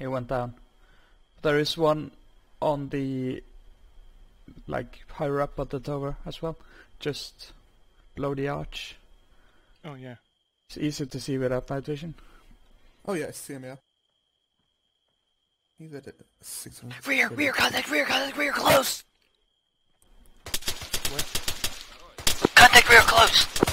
he went down. There is one on the like higher up at the tower as well, just below the arch. Oh yeah. It's easy to see without night vision. Oh yeah, I see him, yeah. He's at uh, 600. Rear, rear contact, rear contact, rear close! Contact rear close!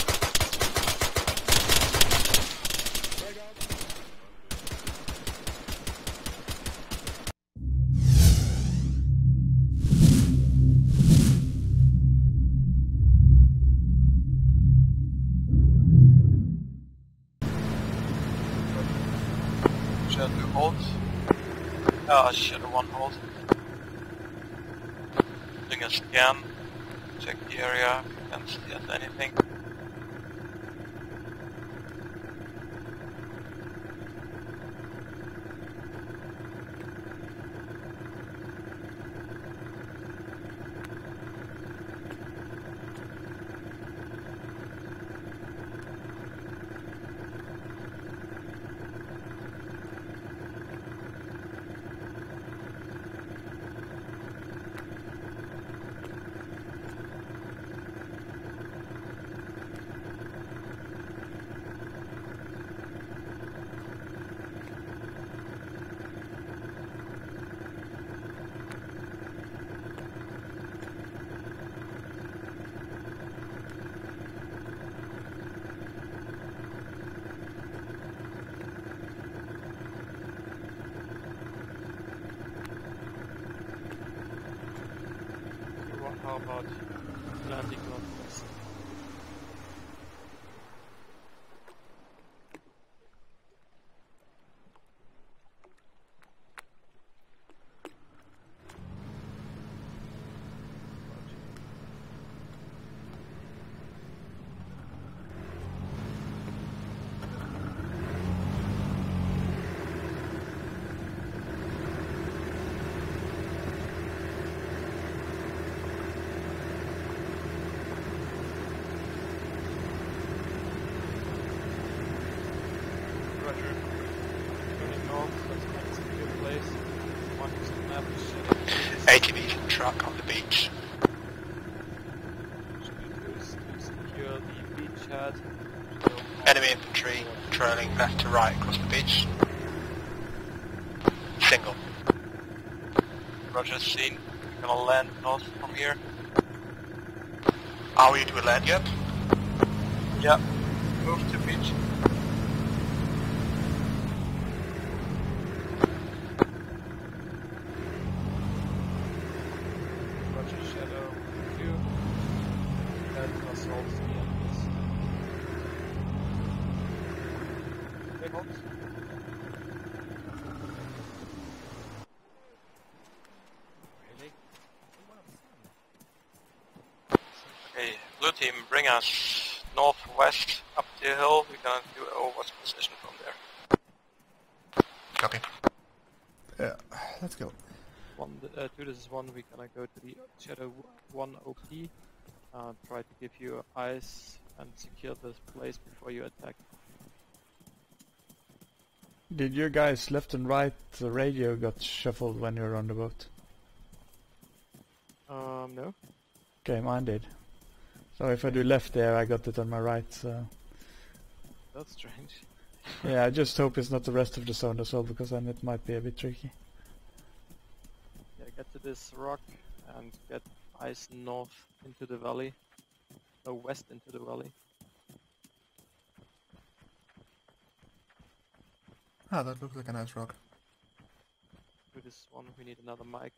Uh, have 1 hold. Doing a scan. Check the area. Can't see anything. Roger seen. Gonna land north from here. Are we to land yet? Yeah. Move to beach. Roger Shadow 2. That assaults the enemies. Okay, halt. Really? Okay, blue team, us northwest up the hill. We're gonna do a overwatch position from there. Copy. Yeah, let's go. One, uh, two, this is one. We're gonna go to the Shadow 1 OP. Uh, try to give you eyes and secure this place before you attack. Did your guys left and right the radio got shuffled when you were on the boat? Um, no. Okay, mine did. So if I do left there, I got it on my right. So That's strange. yeah, I just hope it's not the rest of the zone as well, because then it might be a bit tricky. Yeah, get to this rock and get ice north into the valley. No, west into the valley. Ah, that looks like a nice rock. To this one, we need another mic.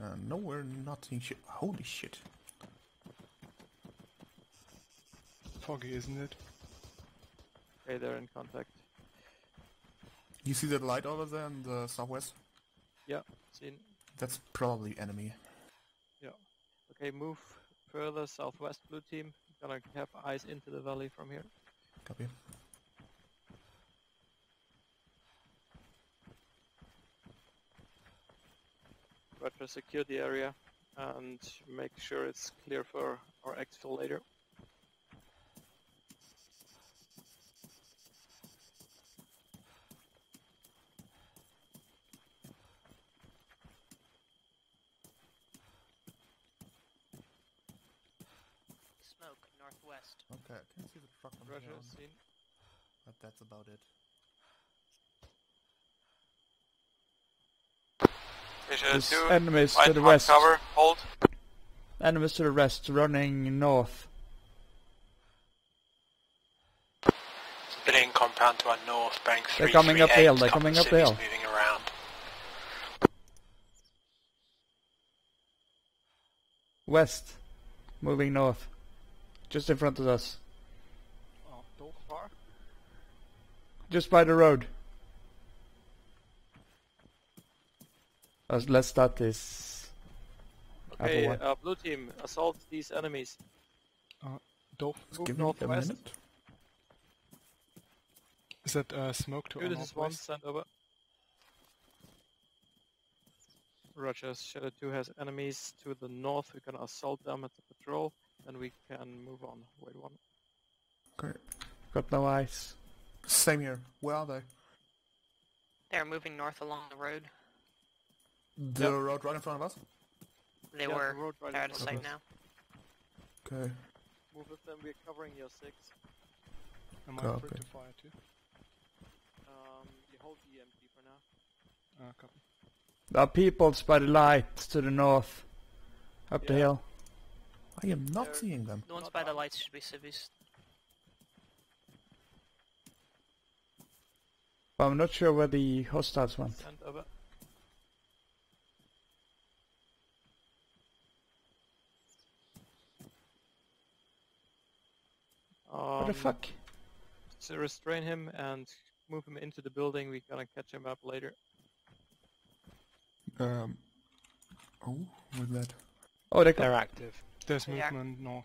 Uh, no, we're not seeing shit. Holy shit. Foggy, isn't it? Okay, they're in contact. You see that light over there in the southwest? Yeah, seen. That's probably enemy. Yeah. Okay, move further southwest, blue team. Gonna have eyes into the valley from here. Copy. perimeter, secure the area, and make sure it's clear for our exfil later. Smoke, northwest. Okay, I can see the truck Russia. Roger. But that's about it. There's 2, enemies find to the west. cover, hold. Enemies to the west, running north. Civilian compound to our north, bank three, They're coming up the hill, they're coming up the hill. moving around. West, moving north. Just in front of us. Oh, so far. Just by the road. Unless that is... Okay, Apple uh, blue team, assault these enemies. Dolph, Just Move give me a minute. is that uh, smoke to Two, our this is one, northwest? send over. Roger, Shadow 2 has enemies to the north, we're gonna assault them at the patrol, then we can move on. Wait one. Okay. Got no eyes. Same here. Where are they? They're moving north along the road. The Yep. road right in front of us? They Yeah, the road right They're out of sight now. Okay. Move with them, we're covering your 6. Am I Copy. free to fire too? Um, you hold the EMP for now. Uh, copy. There are peoples by the light to the north. Up the hill. I am not They're- seeing them. The ones Not by the lights should be civvies. But I'm not sure where the hostiles went. Send over. What the Um, fuck? So restrain him and move him into the building. We're gonna catch him up later. Um. Oh, with that. Oh, they They're active. There's They are- movement north.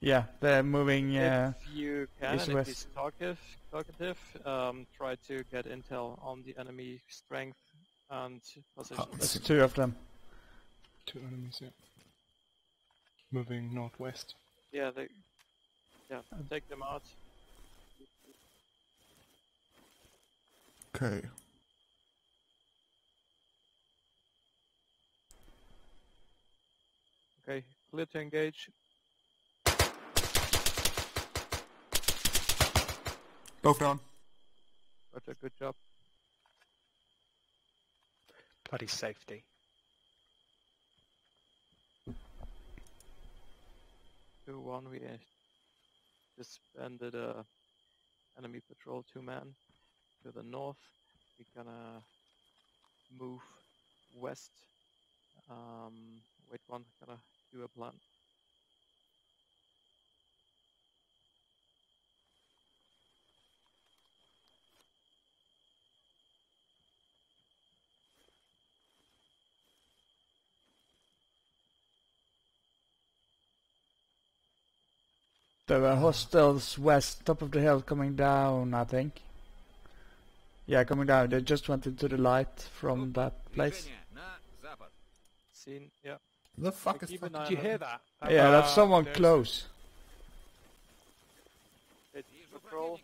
Yeah, they're moving. Uh, if you can, east and if west. he's talkative, talkative, um, try to get intel on the enemy strength and position. there's two of them. Two enemies, yeah. Moving northwest. Yeah, they. Yeah, take them out. Okay. Okay, clear to engage. Both down. Roger, good job. Bloody safety. Two one, we uh, disbanded a enemy patrol two man to the north. We're gonna move west. Um, wait one, gonna do a plan. There were hostiles west, top of the hill, coming down. I think. Yeah, coming down. They just went into the light from that place. Seen, yeah. The fuck is keep an fucking... eye Did you hear that? Yeah, that's Uh, someone there's- close. It's patrol.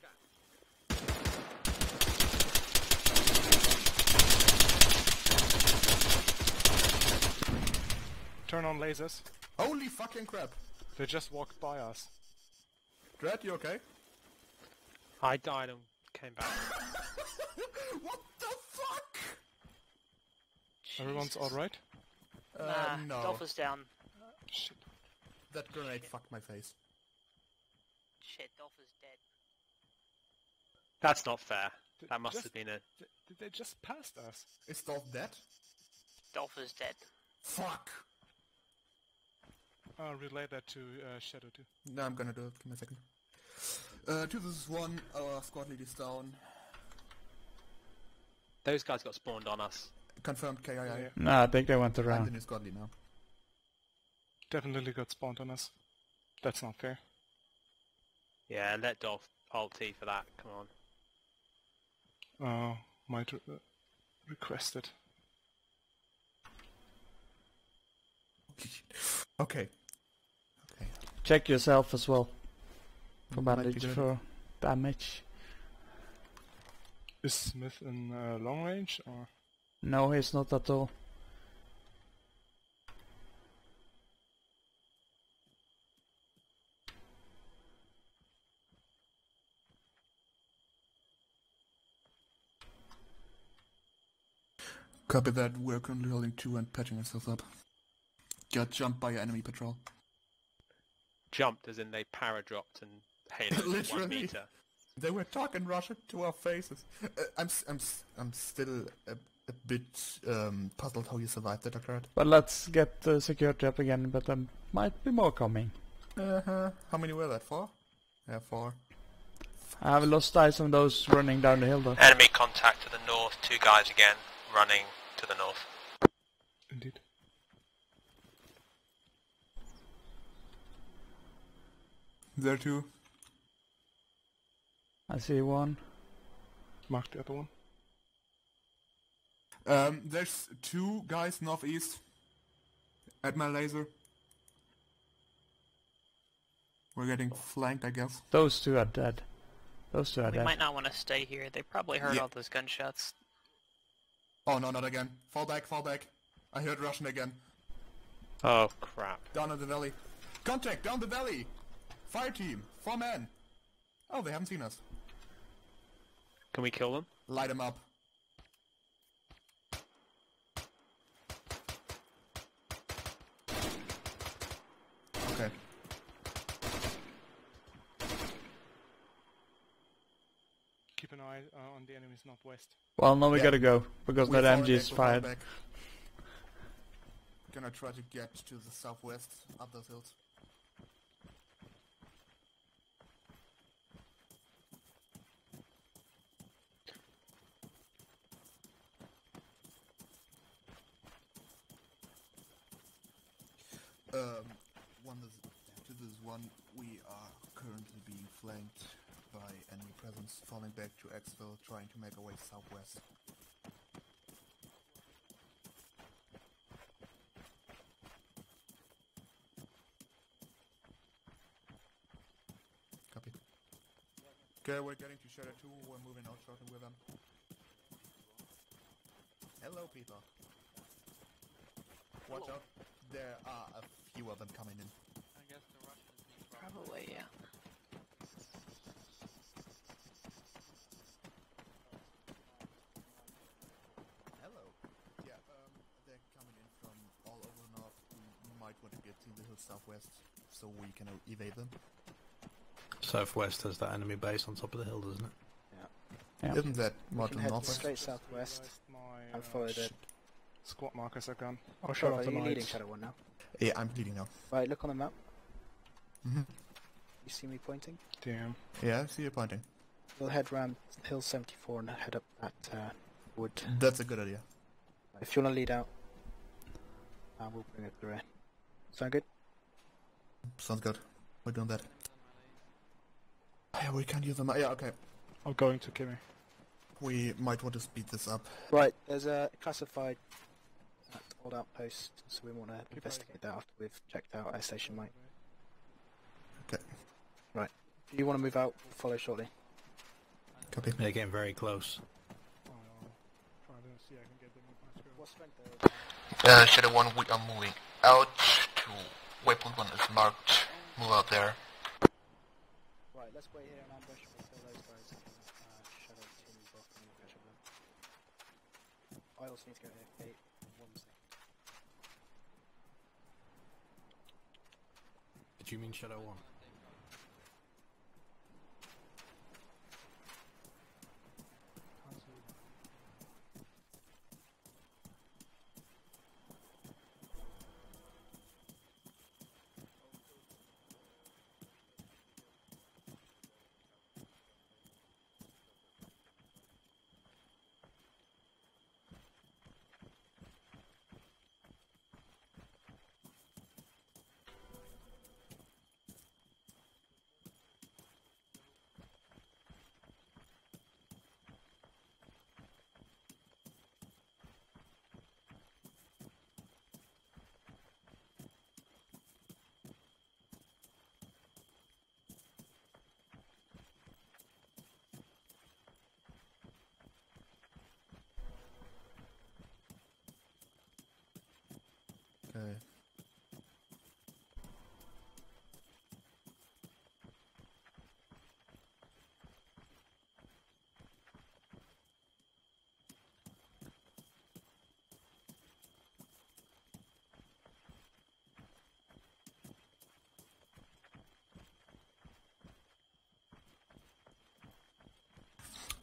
Turn on lasers. Holy fucking crap. They just walked by us. Dread, you okay? I died and came back. what the fuck? Everyone's alright? Uh, Nah, no. Dolph is down. Shit. That grenade fucked my face. Shit, Dolph is dead. That's not fair. Th- That must just- have been a... Did they just passed us? Is Dolph dead? Dolph is dead. Fuck! I'll relay that to uh, Shadow 2. No, I'm gonna do it. Give me a second. Uh, two, this is one. Our squad lead is down. Those guys got spawned on us. Confirmed KIA. Yeah. No, I think they went I'm the around. new squad lead now. Definitely got spawned on us. That's not fair. Yeah, let Dolph alt T for that. Come on. Uh, might re- uh, request it. Okay. Check yourself as well. For damage, for damage. Is Smith in uh, long range or? No, he's not at all. Copy that, we're currently holding two and patching ourselves up. Got jumped by enemy patrol. Jumped as in they paradropped and hit one meter. They were talking Russian to our faces. Uh, I'm, s- I'm, s- I'm still a, a bit um, puzzled how you survived that occurred. But let's get the security up again, but there might be more coming. Uh-huh. How many were that? Four? Yeah, four. I have lost eyes on those running down the hill though. Enemy contact to the north. Two guys again running to the north. Indeed. There too. I see one. Mark the other one. Um, there's two guys northeast at my laser. We're getting flanked, I guess. Those two are dead. Those two are We dead. might not want to stay here. They probably heard Yeah. all those gunshots. Oh no, not again. Fall back, fall back. I heard Russian again. Oh crap. Down in the valley. Contact, down the valley! Fire team, four men. Oh, they haven't seen us. Can we kill them? Light them up. Okay. Keep an eye uh, on the enemies northwest. Well, now we Yeah. gotta go because We're that MG back, is we're fired. back. Gonna try to get to the southwest, up those hills. Um, one is, to this one, we are currently being flanked by enemy presence, falling back to exfil, trying to make our way southwest. Copy. Okay, we're getting to Shadow 2, we're moving out shortly with them. Hello, people. Watch out, there are a few of them coming in. Probably, yeah. Hello. Yeah, um, they're coming in from all over the north. We might want to get to the hill southwest so we can evade them. Southwest has that enemy base on top of the hill, doesn't it? Yeah. Isn't that more can to the head northwest? straight southwest My, and uh, follow the... Squat markers are gone. I'll Sure, shut are off the you leading. Shadow 1 now? Yeah, I'm leading now. Right, look on the map. hmm You see me pointing? Damn. Yeah, I see you pointing. We'll head round Hill 74 and head up that uh, wood. That's a good idea. If you want to lead out, uh, we'll bring up the rear. Sound good? Sounds good. We're doing that. Yeah, we can't use them. Yeah, okay. I'm going to Kimmy. We might want to speed this up. Right, there's a classified old outpost, so we want to investigate that after we've checked out Air Station Mike. Okay. Right. If you want to move out, we'll follow shortly. Copy. They're getting very close. I'll to see I can get them with my scroll. What strength are Uh, Shadow 1, we are moving out to waypoint 1 is marked. Move out there. Right, let's wait here and ambush until those guys can uh, shadow two move off and we'll catch up with them. I also need to go here. Wait, one second. Did you mean Shadow 1?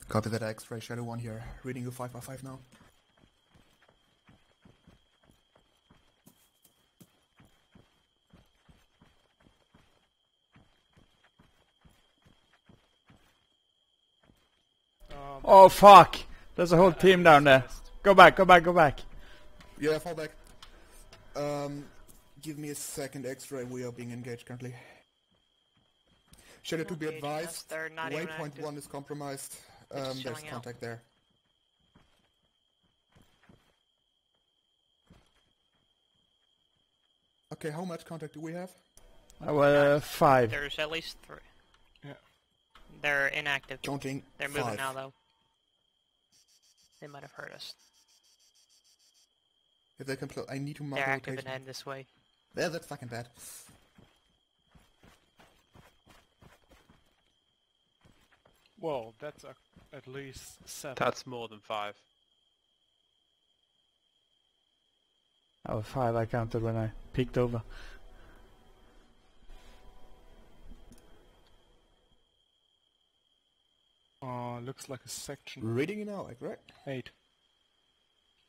Copy that X-ray Shadow 1 here. Reading you 5 by 5 now. Um, Oh fuck! There's a whole team down there. Go back, go back, go back. Yeah, fall back. Um, give me a second X-ray. We are being engaged currently. Shadow 2 be advised. they're not even Waypoint 1 is compromised. They're Um, there's chilling out. contact there. Okay, how much contact do we have? Uh, five. There's at least three. Yeah. They're inactive. Counting. They're moving five. now, though. They might have heard us. If they can pl- I need to mark They're the active and location. this way. Yeah, that's fucking bad. well, that's a, at least seven. That's more than five. Oh, five I counted when I peeked over. Uh, looks like a section. Reading you now, right? Eight.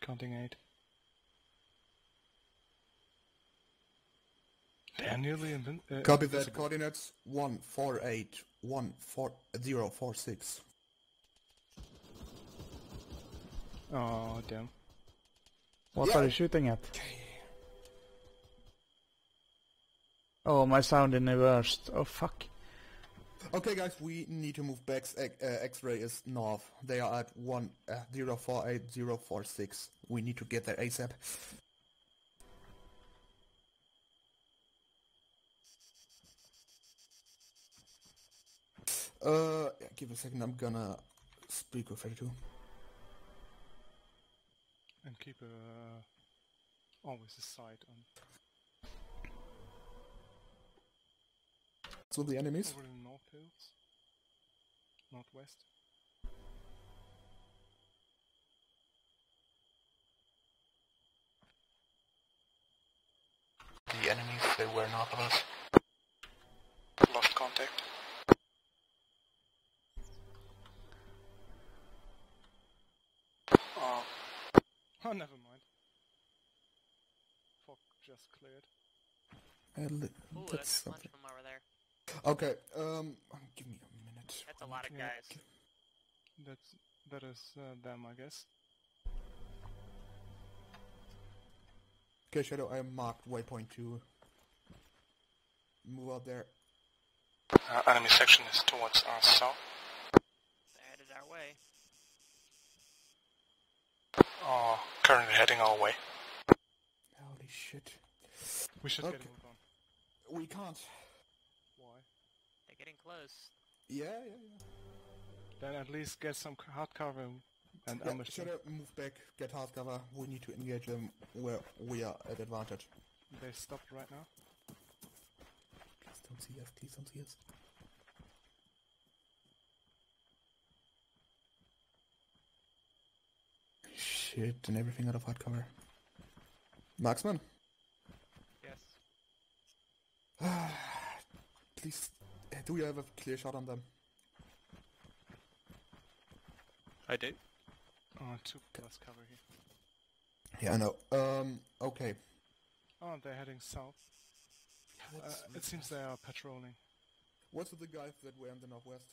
Counting eight. They're nearly invin- uh, Copy that. invisible. Coordinates one four eight one four zero four six. Oh, damn. What Yeah. are you shooting at? Oh, my sound in reversed. Oh fuck. Okay, guys, we need to move back. Uh, X-ray is north. They are at one uh, zero four eight zero four six. We need to get there ASAP. Uh, yeah, give a second. I'm gonna speak with 32. And keep uh, always a sight on So the enemies. over the North Hills. Northwest. The enemies, they were north of us. Lost contact. Oh, never mind. Fog just cleared. Ooh, that's that's a bunch something. of them over there. Okay. Um, give me a minute. That's a lot of guys. That's that is uh, them, I guess. Okay, Shadow. I am marked waypoint two. Move out there. uh, enemy section is towards us south. They're headed our way. Oh, currently heading our way. Holy shit. We should Okay. get a on. We can't. Why? They're getting close. Yeah, yeah, yeah. Then at least get some c- hard cover and yeah ambush them. Shadow, move back. Get hard cover. We need to engage them where we are at advantage. They stopped right now. Please don't see us. Please don't see us. Shit, and everything out of hard cover. Marksman, Yes. please, uh, do you have a clear shot on them? I do. Uh, two plus cover here. Yeah, I know. Um, okay. Oh, they're heading south. Uh, it seems they are patrolling. What's with the guys that were in the northwest?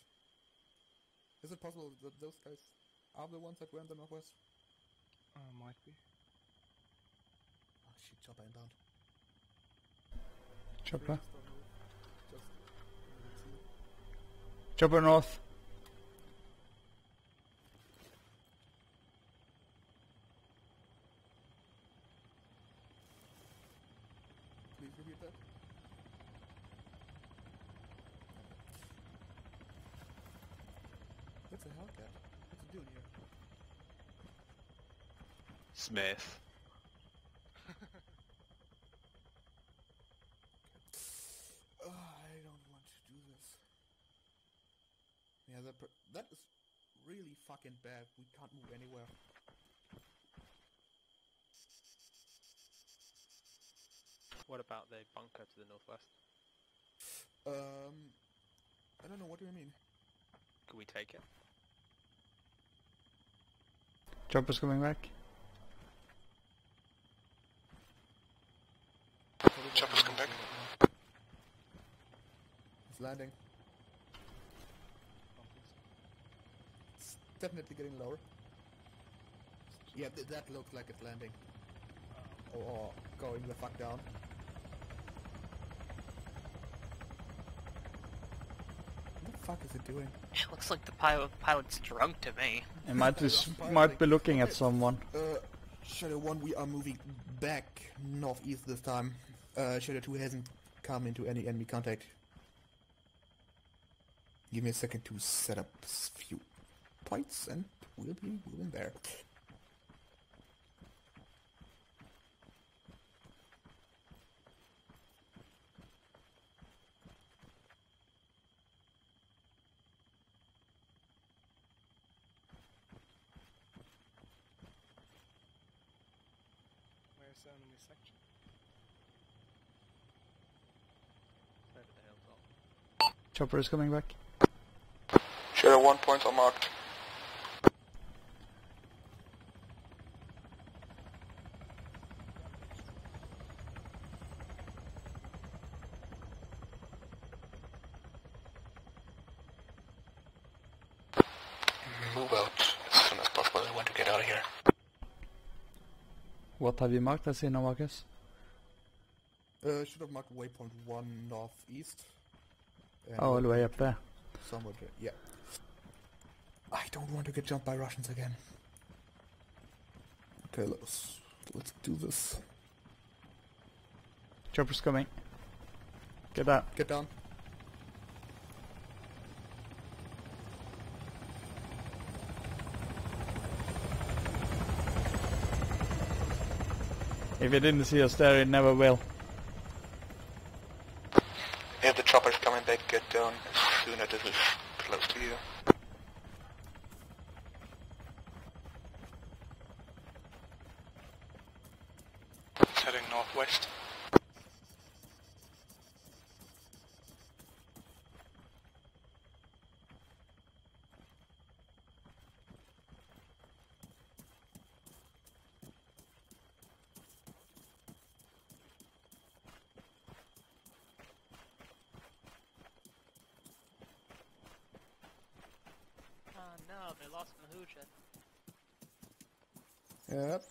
Is it possible that those guys are the ones that were in the northwest? Uh, might be. Oh shit, chopper inbound. Chopper. Just don't move. Just uh, see. Chopper north. Please repeat that. What's a Hellcat? What's it doing here? Smith. Oh, I don't want to do this. Yeah, that per- that is really fucking bad. We can't move anywhere. What about the bunker to the northwest? Um, I don't know. What do you mean? Can we take it? Chopper's coming back. Choppers come back. It's landing. It's definitely getting lower. Yeah, th- that looks like it's landing. Or, or going the fuck down. What the fuck is it doing? It looks like the pilot pilot's drunk to me. It might be, might be looking at someone. Uh, Shadow 1, we are moving back northeast this time. Uh, Shadow 2 hasn't come into any enemy contact. Give me a second to set up a few points and we'll be moving there. Where's the enemy section? Over the hilltop. Chopper is coming back. Shadow 1 points are marked. Move out as soon as possible. I want to get out of here. What have you marked as in Marcus? Uh, should have marked waypoint 1 northeast. Oh, all the way up there. Somewhere there, yeah. I don't want to get jumped by Russians again. Okay, let's let's do this. Chopper's coming. Get out. Get down. If you didn't see us there, it never will. If the chopper's coming back, get down this is close to you. It's heading northwest. Oh no, they lost Mahuja. Yep.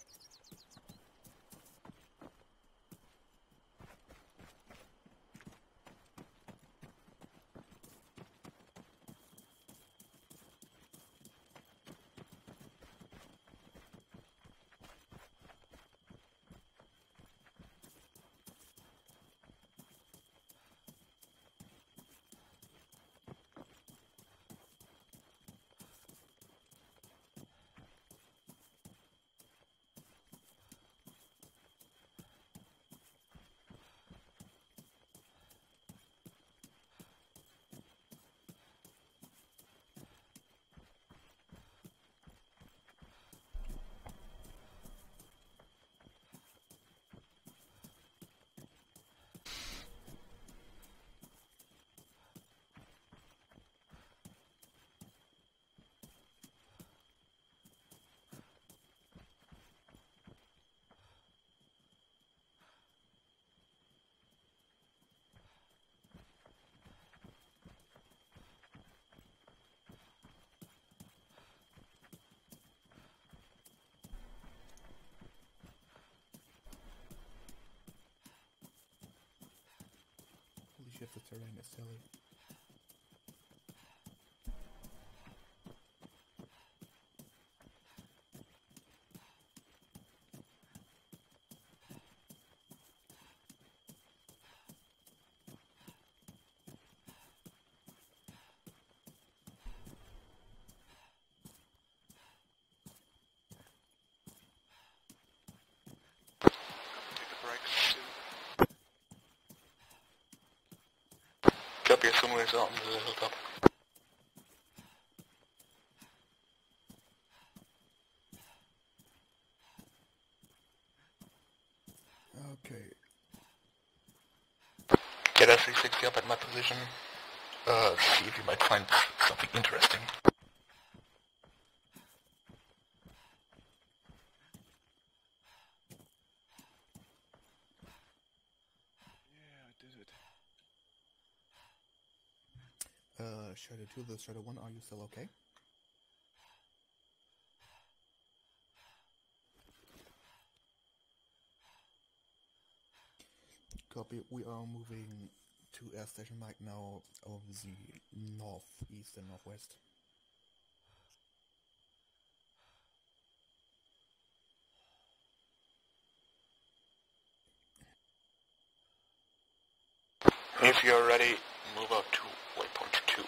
Shit, the terrain is silly. Take a break soon. Copy as soon as on the hilltop. Okay. Get a 360 up at my position. Uh, see if you might find something interesting. Shadow 2, this is Shadow 1, are you still okay? Copy, we are moving to Air Station Mike now over the northeast and northwest. If you're ready, move out to waypoint 2.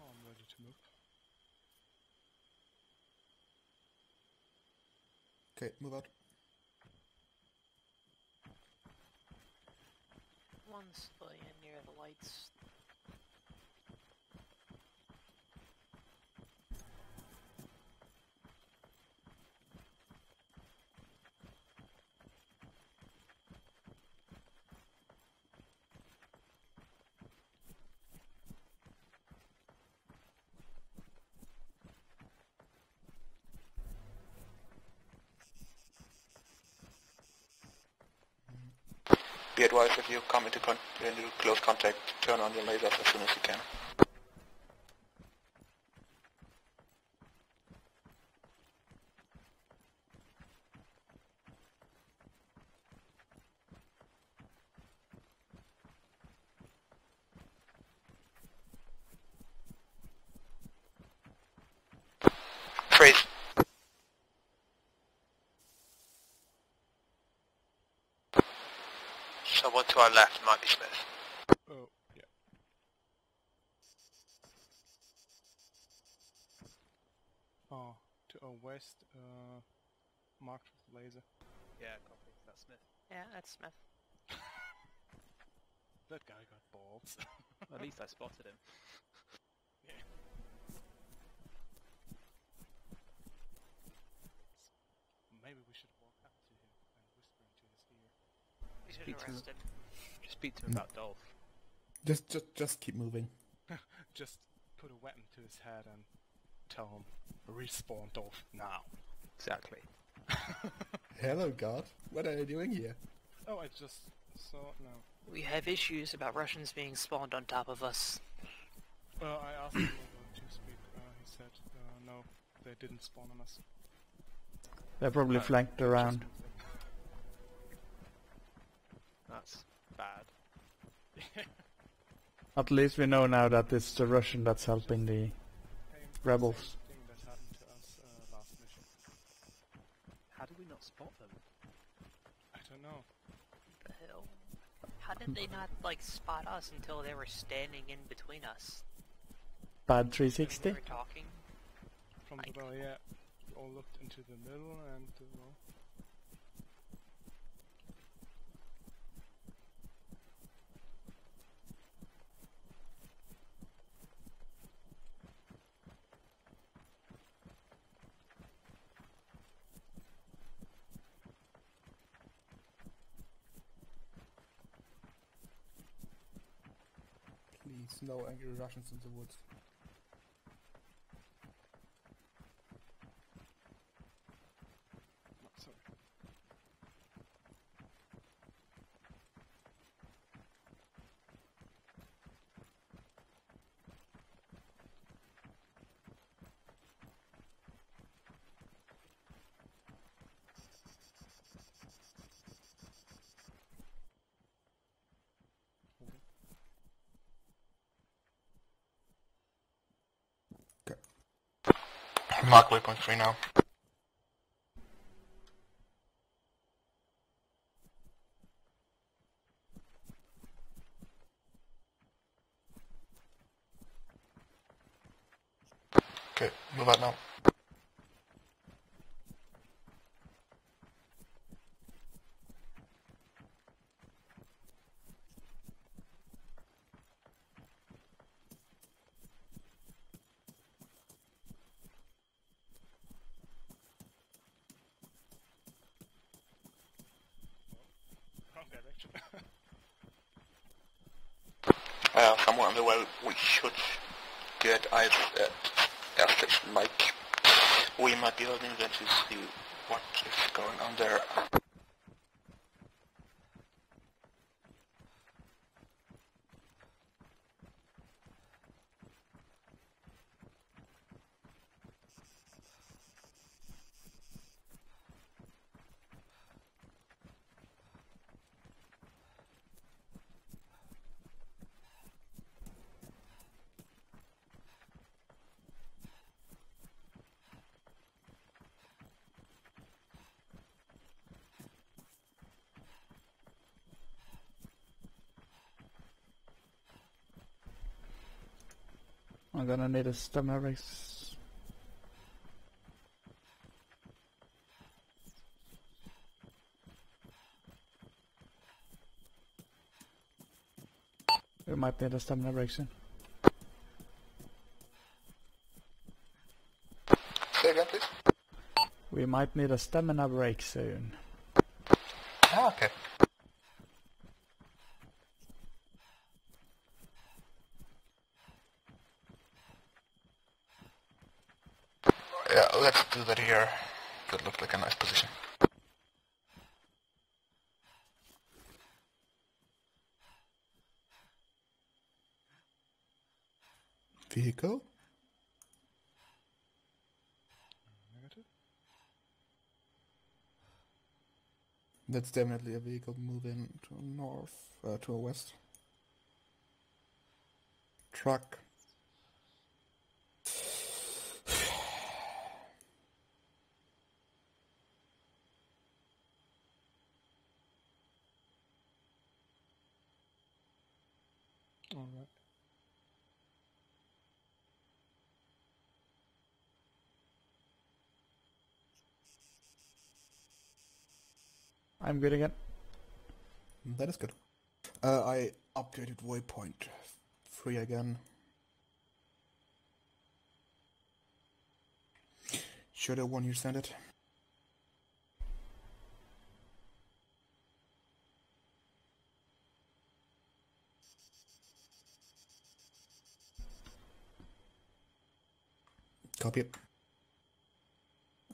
Oh, I'm ready to move. Okay, move out. One civilian near the lights. Be advised if you come into, con- into close contact, turn on your lasers as soon as you can. Someone to our left might be Smith. Oh, yeah. Oh, to our west, uh, marked with laser. Yeah, copy. That's Smith. Yeah, that's Smith. That guy got balls. At least I spotted him. Maybe we should walk up to him and whisper into his ear. We should Speak speak to him about Dolph. Just, just, just keep moving. Just put a weapon to his head and tell him, respawn Dolph now. Exactly. Hello, God. What are you doing here? Oh, I just saw no. We have issues about Russians being spawned on top of us. Uh, I asked him to speak. Uh, he said, uh, no, they didn't spawn on us. They're probably Uh, flanked around. That's bad. At least we know now that it's the Russian that's helping the Rebels. Same thing that happened to us uh. How did we not spot them? I don't know. The hell? How did they not like spot us until they were standing in between us? bad 360. they were talking. From Like- the well, yeah, we all looked into the middle and uh, no angry Russians in the woods. no, sorry. Mark waypoint 3 now. Okay, move out now. Wrong direction. Uh, somewhere on the well, we should get eyes at Air Station Mike. We might be holding there to see what is going on there. I'm gonna need a stamina race. We might need a stamina break soon. Say again, please. We might need a stamina break soon. Ah, okay. Yeah, let's do that here. That looked like a nice position. Vehicle? Negative. That's definitely a vehicle moving to north, uh, to a west. Truck. Alright. I'm good again. That is good. Uh, I upgraded waypoint 3 again. Should I one you send it? Copy it.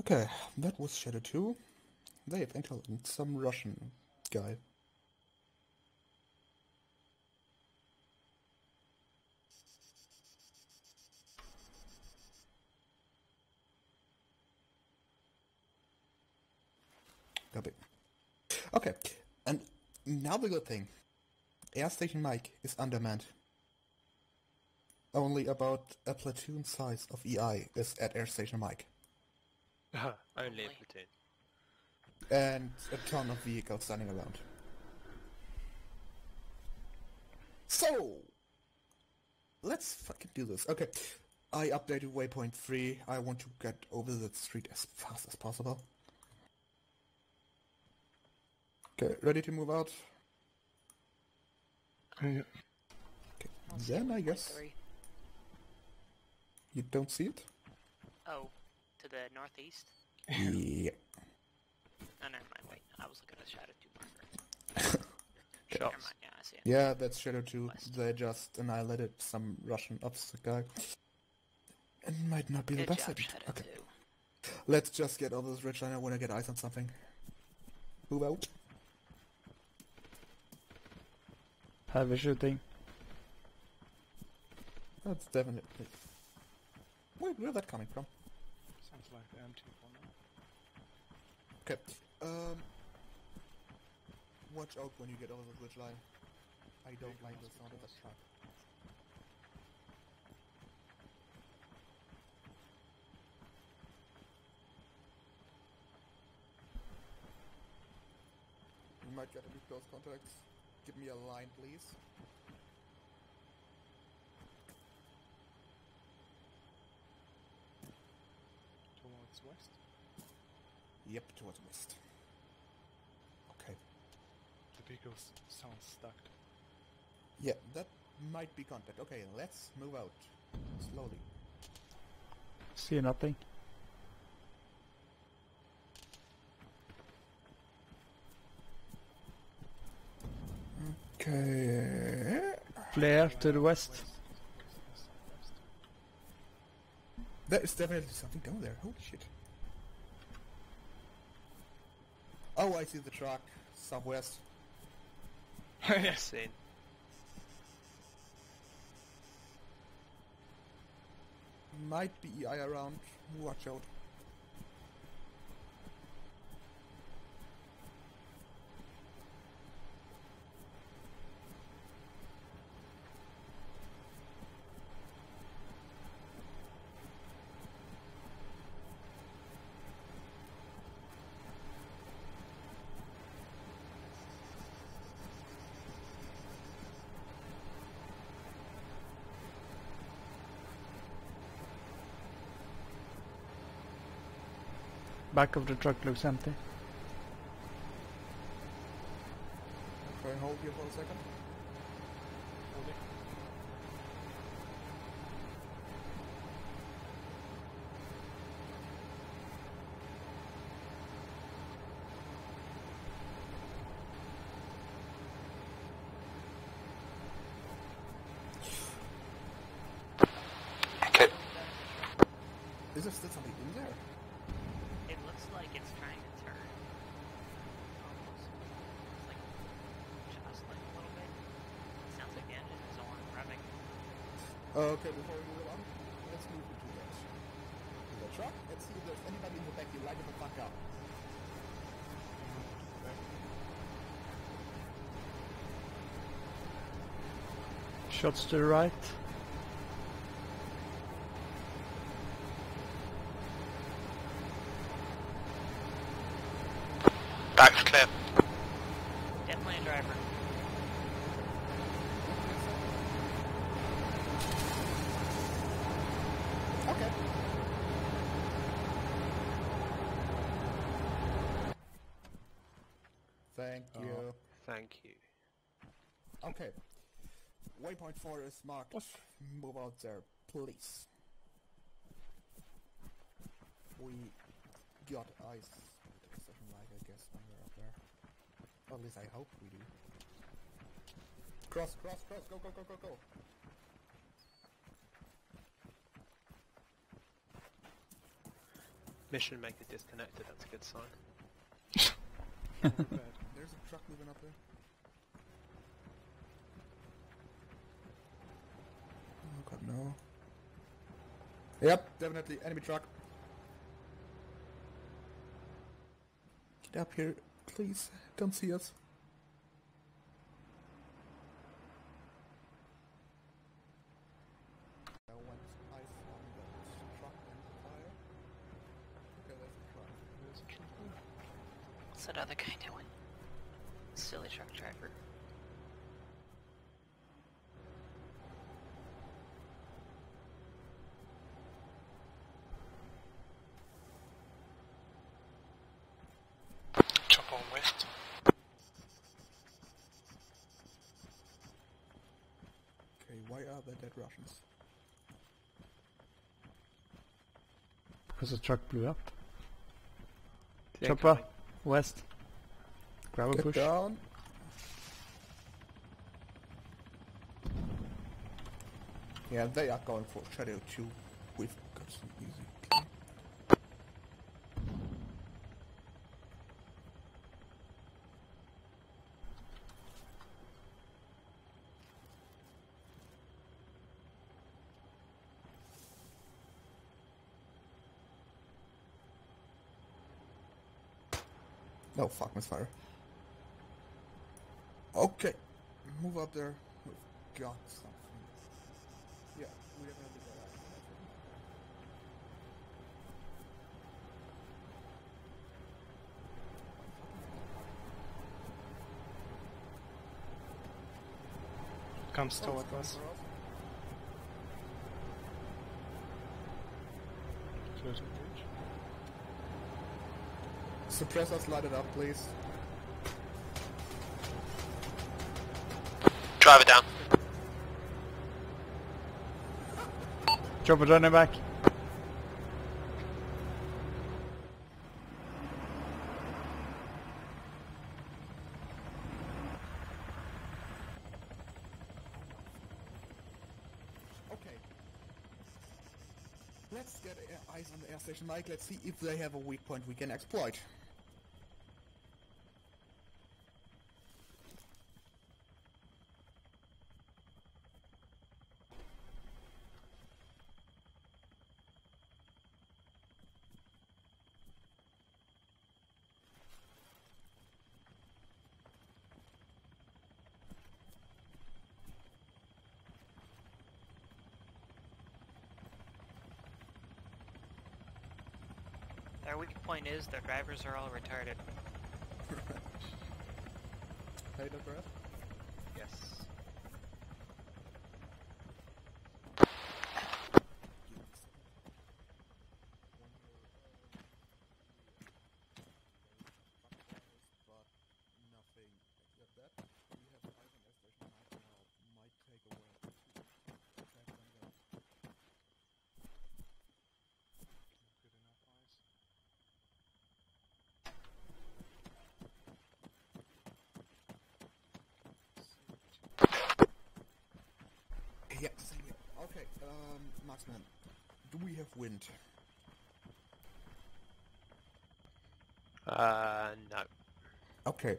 Okay, that was Shadow 2. They have intelligence, some Russian guy. Okay, and now the good thing. Air Station Mike is undermanned. Only about a platoon size of EI is at Air Station Mike. Only a platoon. And a ton of vehicles standing around. So, let's fucking do this. Okay, I updated waypoint 3. I want to get over the street as fast as possible. Okay, ready to move out? Yeah. Okay, I'll then I guess three. you don't see it? Oh, to the northeast? yeah. Oh, never mind. Wait, I was looking at Shadow 2 marker. Never mind. Yeah, I see it. Yeah, that's Shadow 2. West. They just annihilated some Russian officer guy. It might not be the best job, idea. Okay. 2. Let's just get over this ridge line. I want to get eyes on something. Move out. Heavy shooting. That's definitely. Wait, where's that coming from? Sounds like the MT one now. Okay. Um. Watch out when you get over the ridge line. I don't like the sound of that truck. We might get a bit close contacts. Give me a line, please. Towards west. Yep, towards west. Okay. The vehicles sound stuck. Yeah, that might be contact. Okay, let's move out. Slowly. See nothing. Okay. Flare to the west. West, west, west. There is definitely something down there. Holy shit. Oh, I see the truck. Southwest. Yes. Seen. Might be EI around. Watch out. Back of the truck looks empty. Try and hold here for a second. Okay. Is there still something in there? It looks like it's trying to turn. Almost. It's like jostling a little bit. sounds like the engine is on revving. Okay, before we move on, let's move into that. To the truck Let's see if there's anybody in the back. You light it the fuck up. Shots to the right. Back's clear. Definitely a driver. Okay. Thank Oh. you. Thank you. Okay. Waypoint 4 is marked. Move out there, please. We got ice. Session right, I guess, when we're up there. At least I hope we do. Cross, cross, cross, go, go, go, go, go. Mission maker disconnected, that's a good sign. There's a truck moving up there. No. Yep, definitely enemy truck. Get up here, please. Don't see us. I want ice on the truck and fire. Okay, that's the truck. There's a truck there. What's that other guy doing? Silly truck driver. Chop on west. Okay, why are there dead Russians? Because the truck blew up. Yeah, Chopper, coming. west. Grab a Get push. down. Yeah, they are going for Shadow 2. We've got some easy. No, fuck, misfire. Okay, move up there. We've got something. Yeah, we definitely got that. Comes toward us. Close approach. Suppressors light it up, please. Drive it down. Chopper turning back. Okay. Let's get uh, eyes on the air station, Mike. Let's see if they have a weak point we can exploit. Their weak point is the drivers are all retarded. Hey, the breath. Yes. Yeah, same here. Okay, um, Marksman, do we have wind? Uh, no. Okay.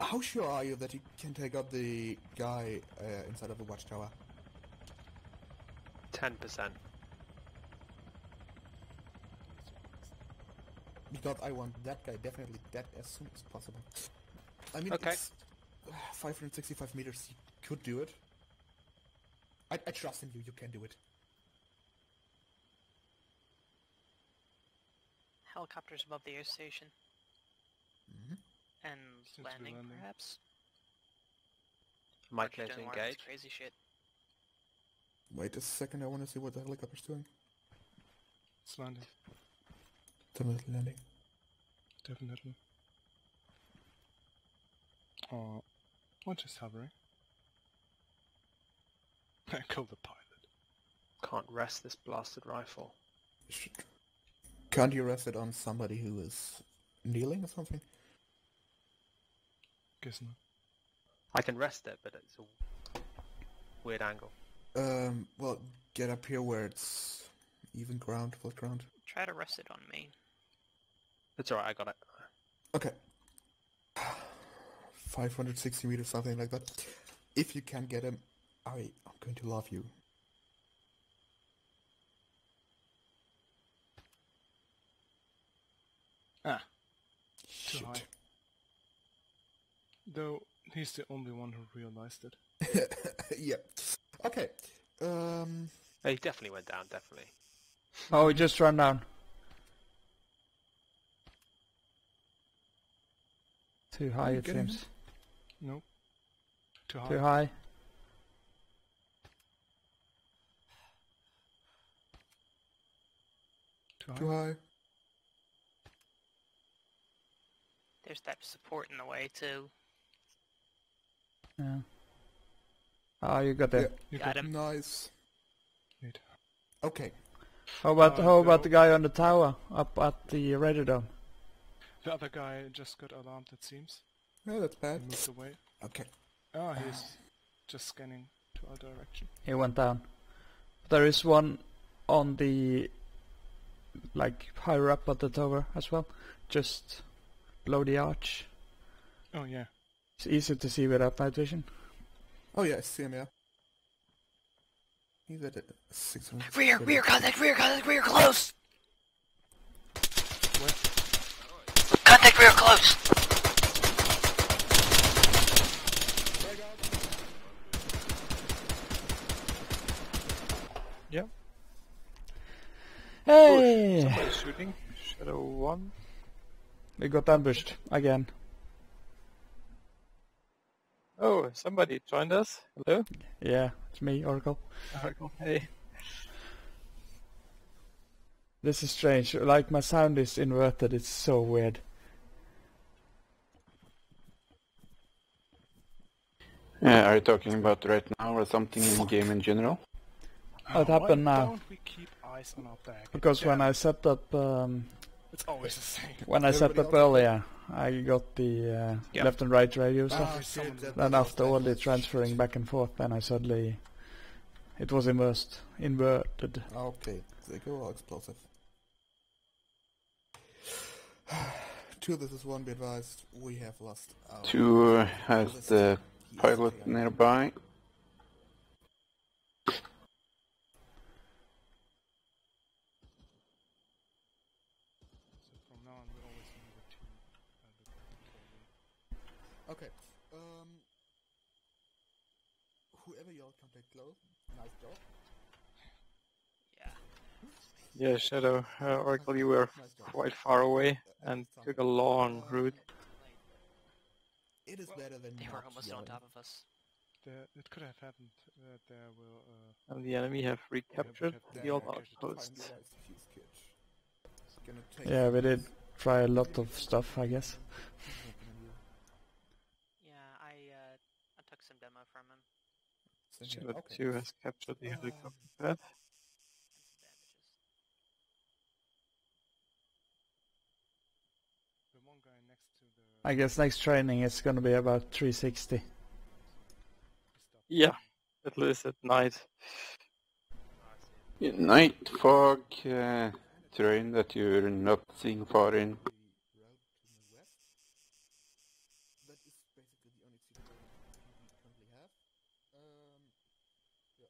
How sure are you that you can take out the guy uh, inside of the watchtower? 10%. Because I want that guy definitely dead as soon as possible. I mean, Okay. it's uh, 565 meters. You could do it. I, I trust in you. You can do it. Helicopters above the air station. Mhm. And Seems landing, landing. perhaps? Am I Roger clear to doing more engage? Crazy shit. Wait a second. I want to see what the helicopter's doing. It's landing. Definitely landing. Definitely. Oh, or just hovering. Kill the pilot. Can't rest this blasted rifle. Should... Can't you rest it on somebody who is kneeling or something? Guess not. I can rest it, but it's a weird angle. Um, well, get up here where it's even ground, flat ground. Try to rest it on me. It's alright, I got it. Okay. 560 meters, something like that. If you can get him, I am going to love you. Ah, too high. Though he's the only one who realized it. yeah. Okay. Um. Oh, he definitely went down, definitely. Oh, he just ran down. Too high, you it seems. Nope. Too high. Too high. Too high. Too high. There's that support in the way, too. Yeah. Ah, you got there. You Got got him. Nice. Neat. Okay. How about Uh, how about the guy on the tower up at the radar dome? The other guy just got alarmed, it seems. No, that's bad. He bad. moved away. Okay. Ah, he's just scanning to our direction. He went down. There is one on the like higher up at the tower as well, just below the arch. Oh yeah. It's easy to see without night vision. Oh yeah, I see him. Yeah. He's at it. 600. Rear, rear contact, rear contact, rear close! Contact rear close! Yeah. Hey! Somebody's shooting. Shadow 1. We got ambushed again. Oh, somebody joined us. Hello? Yeah, it's me, Oracle. Oracle. Hey. This is strange. Like my sound is inverted. It's so weird. Yeah, are you talking about right now or something in game in general? What Why happened now? Don't we keep eyes on our back? Because when I set up um, it's always the same. when I set up earlier, I got the uh, Yeah. left and right radio Ah, stuff. Every Then after all the was- transferring back and forth, then I suddenly it was immersed, inverted. Okay, they go all explosive. Two, this is one. Be advised, we have lost our. Two uh, has the pilot there. nearby. So from now on, we always need a team. Uh, the- Okay. Um. Whoever y'all contact close, nice job. Yeah. Yeah, Shadow. Uh, Oracle, you were Nice quite far away and took a long route. It is better than They were not almost on top of us. There, it could have happened that there will. Uh, And the enemy have recaptured Yeah, the old Then I should find outposts. you guys to use kit. It's gonna take Yeah, we did try a lot of stuff, I guess. Yeah, I, uh, I took some demo from him. Same here. Okay. 2 has captured the Uh, helicopter pad. And some damages. the one guy next to the. I guess next training is gonna be about 360. Yeah, At least at night. Night fog uh, terrain that you're not seeing far in. route to the west. That is basically the only secret we currently have. Um, yeah,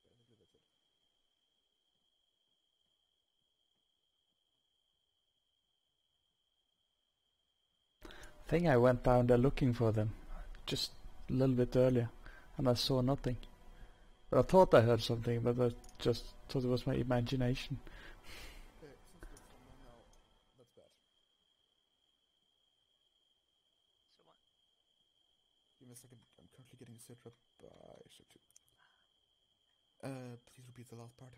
basically that's it. I think I went down there looking for them just a little bit earlier and I saw nothing. But I thought I heard something, but I just thought it was my imagination. Give me a second. I'm currently getting set up by Ship 2. Uh, please repeat the last part.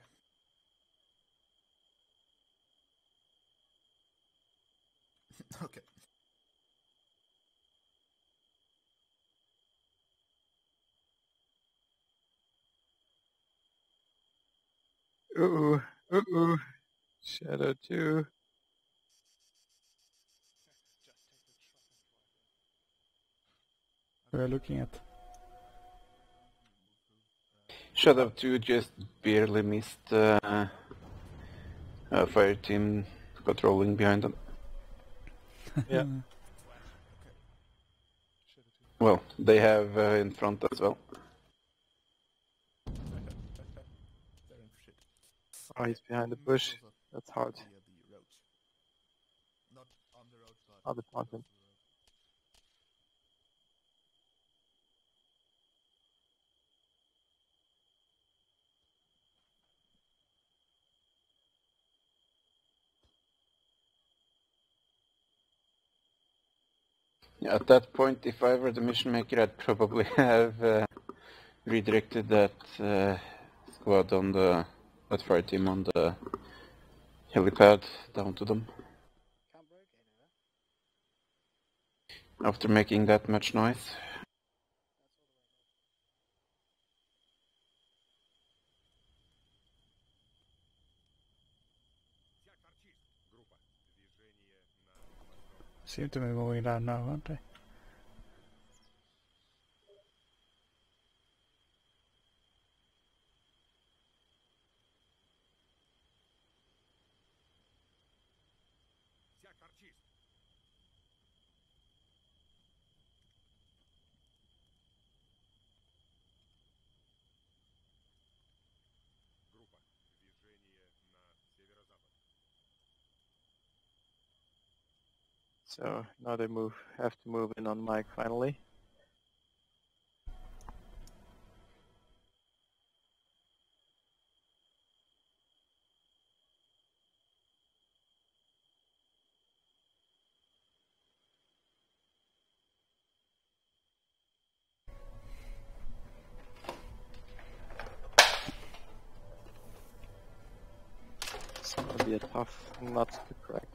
okay. Ooh, ooh, ooh. Shadow 2. We're looking at. Shadow 2 just barely missed uh, a fire team patrolling behind them. Yeah. Well, they have uh, in front as well. Oh, he's behind the bush. That's hard. via the on the road, but On the mountain. close to the road. Yeah, At that point, if I were the mission maker, I'd probably have uh, redirected that uh, squad on the that fire team on the helipad down to them. After making that much noise. Seem to be moving down now, aren't they? So now they move have to move in on Mike finally. It's gonna be a tough nut to crack.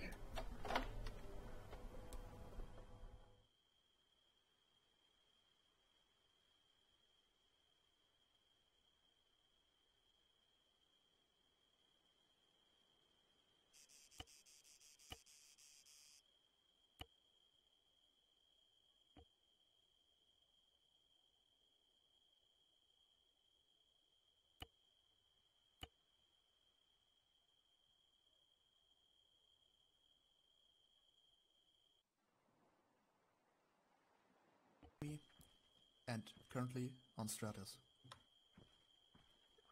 And currently on Stratis.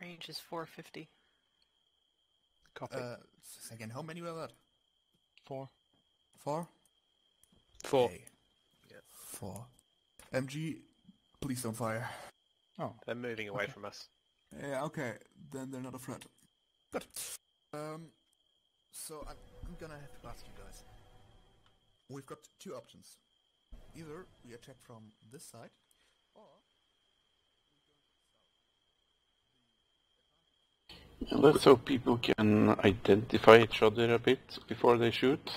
Range is 450. Copy. Uh, s- again, how many were that? Four. Four? Four. Okay. Four. MG, please don't fire. Oh. They're moving away from us. Yeah, okay. Then they're not a threat. Good. Um, so I'm, I'm gonna have to ask you guys. We've got two options. Either we attack from this side, let's hope people can identify each other a bit before they shoot.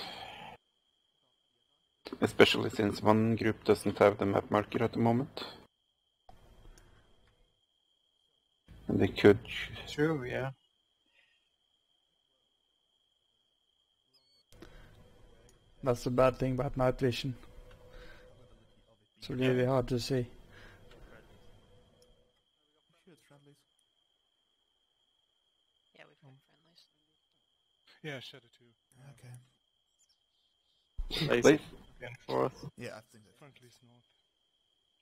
Especially since one group doesn't have the map marker at the moment. And they could True, yeah. That's the bad thing about night vision. It's really hard to see. Yeah, Shadow 2. Okay. Lacing Please? back and forth. Yeah, I think that. Friendly's north.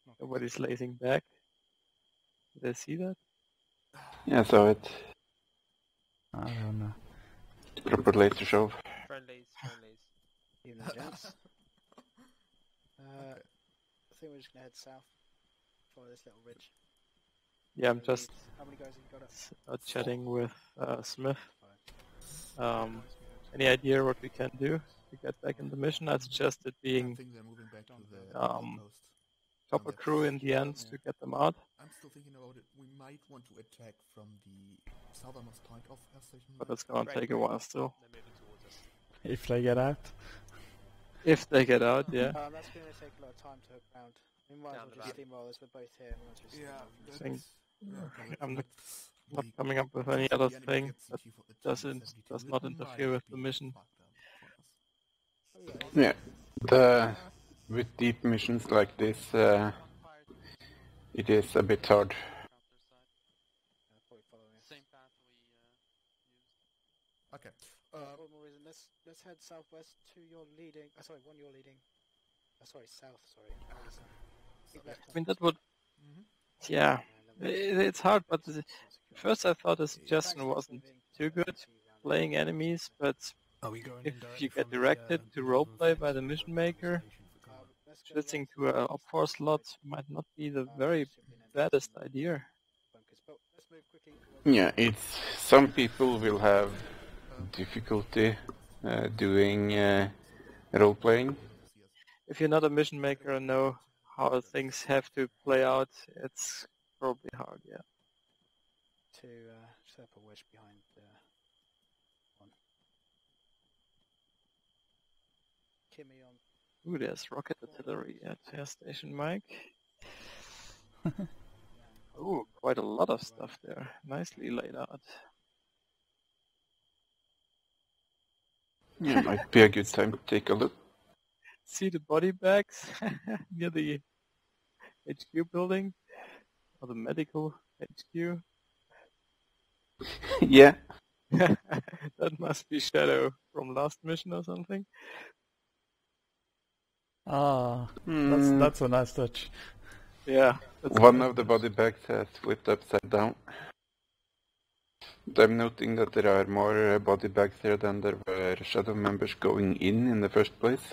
North. Nobody's lacing back. Did I see that? Yeah, so it I don't know. proper laser show. Friendlies, friendlies. Evening, gents. Uh, I think we're just gonna head south. Follow this little ridge. Yeah, I'm just How many guys have you got up? s- uh, chatting with uh, Smith. Five. Um, any idea what we can do to get back in the mission? I suggested I being think they're moving back to the Um, top a crew in the end to get them out. I'm still thinking about it. We might want to attack from the southernmost point of Air Station. But it's gonna Right, take a right. while still. They're moving towards us. If they get out. If they get out, yeah. Um, that's going to take a lot of time to hook round. We might as well just steamroll as we're both here. We might as Yeah, steamroll. Think- yeah, I'm not- but Not the- coming up with any other enemy thing that T for- the doesn't does not interfere with the mission. fucked up for us. Yeah, the with deep missions like this, uh, it is a bit hard. Probably following us. Same path we Okay. Uh, one more reason. Let's let's head southwest. to you're leading. Uh, sorry, one, you're leading. Uh, sorry, south. Sorry. Uh, so- I mean, that would, mhm. yeah. And then i- we'll- It's hard, but the- first I thought the suggestion wasn't too good, see you around. playing enemies, but Are we going if you get directed uh, to roleplay by the mission maker, station for guard? let's go switching to a south. op four slot might not be the very should be an empty baddest idea. but let's move quickly towards- Yeah, it's some people will have difficulty uh, doing uh, role playing. If you're not a mission maker and know how things have to play out, it's probably hard, yeah. to uh, set up a wedge behind uh, one. Kimmy on. Ooh, there's rocket artillery at Air Station Mike. Ooh, quite a lot of stuff there. Nicely laid out. Yeah, might be a good time to take a look. See the body bags near the HQ building? Or the medical HQ? yeah, that must be Shadow from last mission or something. Ah, that's Mm, that's a nice touch. Yeah. that's one of the body bags has flipped upside down. I'm noting that there are more uh, body bags here than there were shadow members going in in the first place.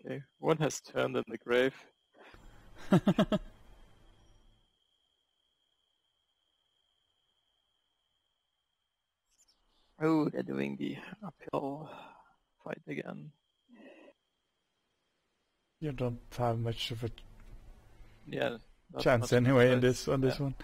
Okay, one has turned in the grave. Oh, they're doing the uphill fight again. you don't have much of a Yeah. chance much anyway in this on this Yeah. one.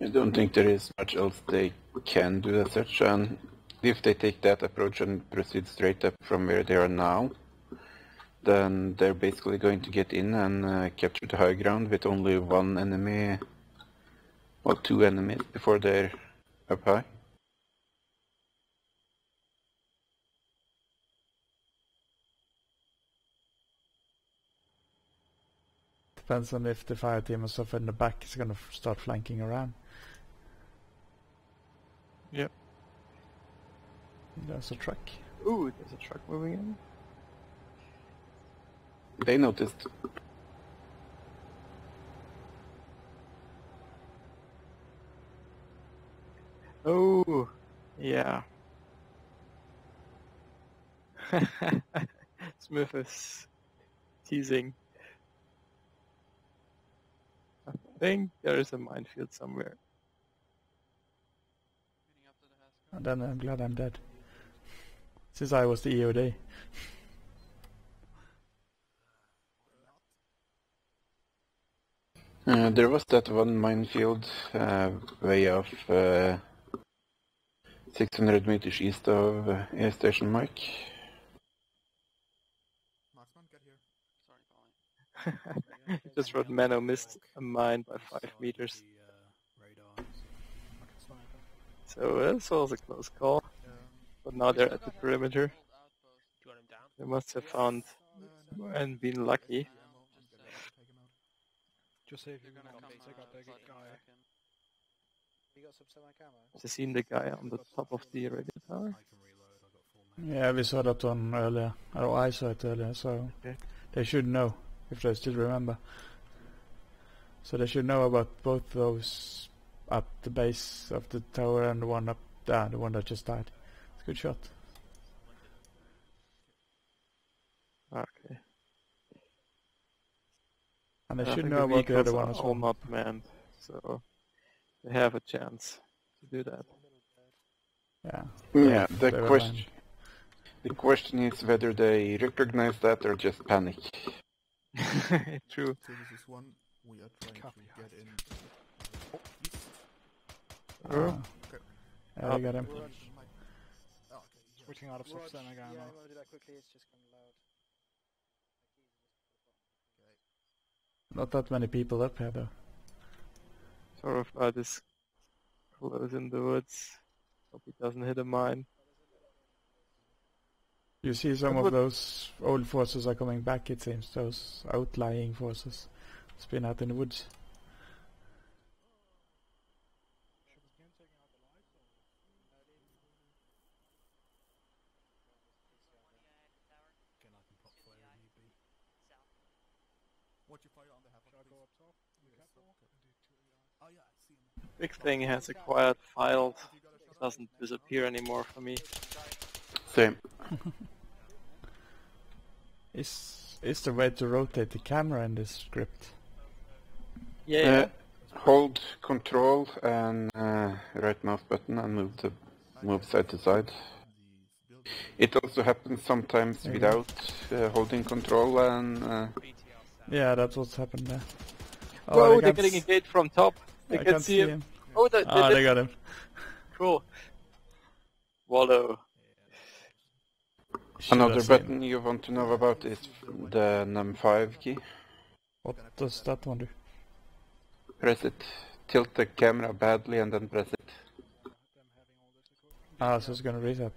I don't think there is much else they can do as such, and if they take that approach and proceed straight up from where they are now, then they're basically going to get in and uh, capture the high ground with only one enemy, or two enemies before they're up high. Depends on if the fire team and stuff in the back is gonna f- start flanking around. Yep. There's a truck. Ooh, there's a truck moving in. They noticed. Oh, yeah. Smith is teasing. I think there is a minefield somewhere. And then I'm glad I'm dead. Since I was the EOD. Uh, there was that one minefield uh, way off uh, 600 meters east of uh, Air Station Mike. Marksman, get here. Just wrote Mano missed a mine by five meters. The, uh. So this was a close call. But now they're at the perimeter. Do you want him down? They must have found and been lucky. Just say if you're gonna gonna come come take out uh, the guy. Back in. You got some semi camo? Have you seen the guy on the top of the radio tower? Yeah, we saw that one earlier. Oh, I saw it earlier, so Okay. they should know if they still remember. So they should know about both those at the base of the tower and the one up there, the one that just died. It's a good shot. Okay. And they I should know the about the other one are as all not manned, so they have a chance to do that. Yeah. Hmm. Yeah, the question manned. the question is whether they recognize that or just panic. True. So this is one we are trying Copy, to get in. east. Oh. Okay. Yeah, I got him. Oh, okay. yeah. Switching out of some Rog, semi yeah, ammo. you want to do that quickly? It's just kind of loud. Not that many people up here though. Torofad just uh, close in the woods. Hope he doesn't hit a mine. You see some But of those old forces are coming back, it seems, those outlying forces. It's been out in the woods. What you fire on the half of go up top? Yes, okay. Oh yeah, I see him. Big thing has acquired filed. Doesn't disappear anymore for me. Same. Is is the way to rotate the camera in this script? Yeah, Uh, hold control and uh, right mouse button and move the move side to side. It also happens sometimes There without uh, holding control and uh, Yeah, that's what's happened there. Oh, Whoa, they they're getting s- engaged from top. They I can can't see him. Oh, they, they Ah, did. they got him. Cool. Wallow. Should another button you want to know about is the num5 key. What does that one do? Press it, tilt the camera badly and then press it. Ah, so it's gonna reset.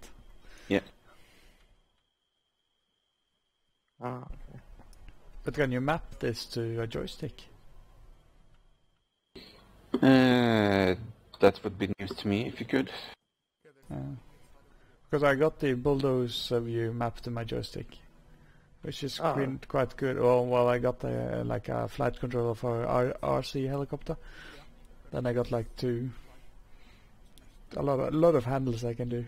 Yeah. Ah, But can you map this to a joystick? Uh, that would be news to me if you could. Uh, because I got the bulldoze uh, view mapped to my joystick, which is Ah. quite, quite good. Well, well, I got a, like a flight controller for R- RC helicopter. Then I got like two, a lot, of, a lot of handles I can do.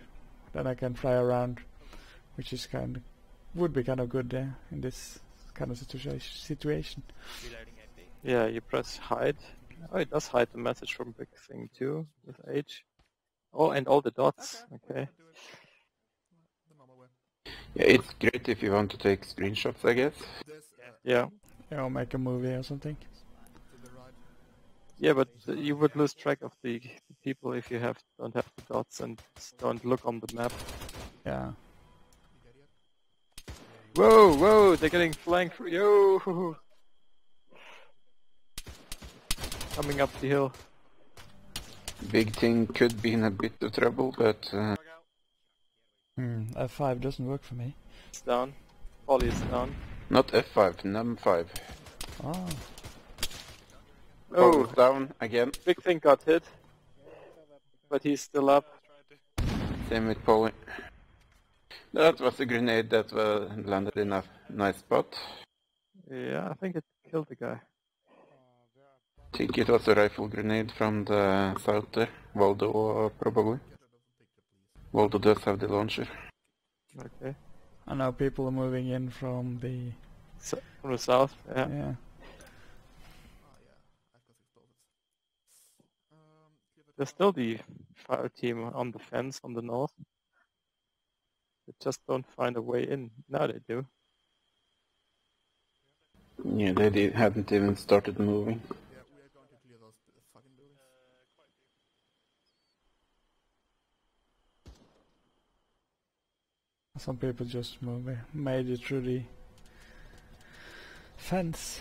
Then I can fly around, which is kind of, would be kind of good uh, in this kind of situa- situation. yeah, you press hide. Oh, it does hide the message from Big Thing too, with H. Oh, and all the dots. Okay. Do it the normal way. Yeah, it's great if you want to take screenshots, I guess. There's Yeah. You know, make a movie or something. to the right. Yeah, but uh, you would lose track of the the people if you have don't have the dots and don't look on the map. Yeah. You get it? Whoa, whoa, they're getting flanked. Yo! Coming up the hill. Big thing could be in a bit of trouble, but uh, Hmm. F5 doesn't work for me. It's down. Polly is down. not F5, num5. Oh. Oh, down again. Big Thing got hit. But he's still up. Same with Polly. That was a grenade that uh, landed in a nice spot. Yeah, I think it killed the guy. I think it was a rifle grenade from the south there. Waldo, uh, probably. Waldo does have the launcher. Okay. I know people are moving in from the So, from the south, yeah. yeah. Yeah. I've got explosives. Give it There's still the fire team on the fence on the north. They just don't find a way in. Now they do. Yeah, they did, hadn't even started moving. Yeah, we are going to clear those b- fucking buildings. Some people just move made it through the fence.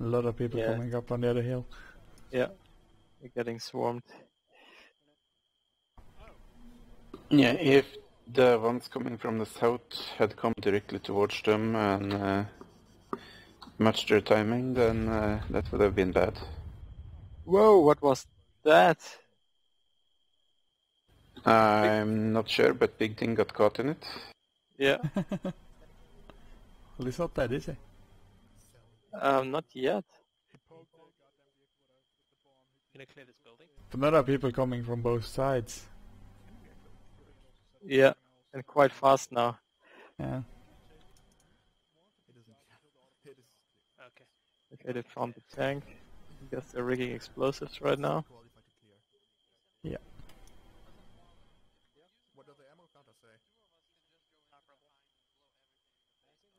A lot of people Yeah. coming up on the other hill. Yeah. They're getting swarmed. Yeah, if the ones coming from the south had come directly towards them and uh, matched their timing, then uh, that would have been bad. Whoa, what was that? I'm not sure, but Big Thing got caught in it. Yeah, Well, he's not dead, is he? um, not yet. Gonna clear this building. But there are people coming from both sides. Yeah, and quite fast now. Yeah. It isn't. It is Okay. Okay, they found the tank. I guess they're rigging explosives right now. qualified to clear. Yeah. What does the ammo counter say?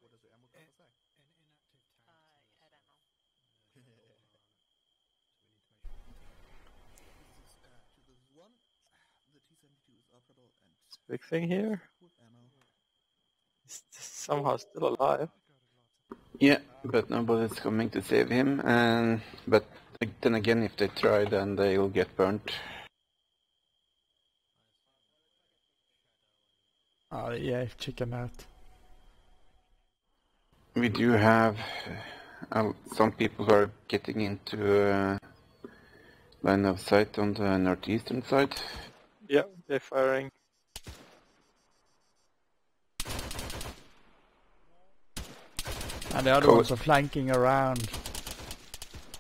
What does the ammo counter say? This is, uh, to this one, the T-72 is operable and Big thing here. He's somehow still alive. Yeah, but nobody's coming to save him, and but then again, if they try, then they'll get burnt. Oh, yeah, chicken out. We do have uh, some people who are getting into uh, line of sight on the northeastern side. Yeah, they're firing. And the other Cool. ones are flanking around.